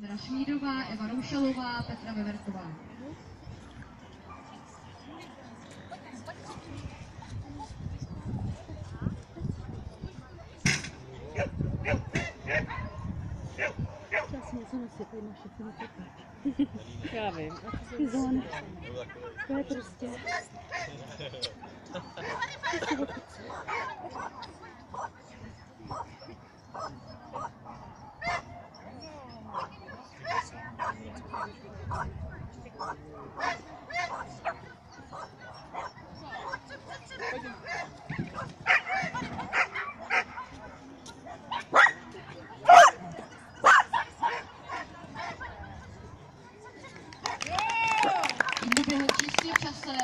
Vera Šmídová, Eva Roušalová, Petra Veverková. Já na vím. Ty zóny. To je prostě... Liberty Super Saiyan.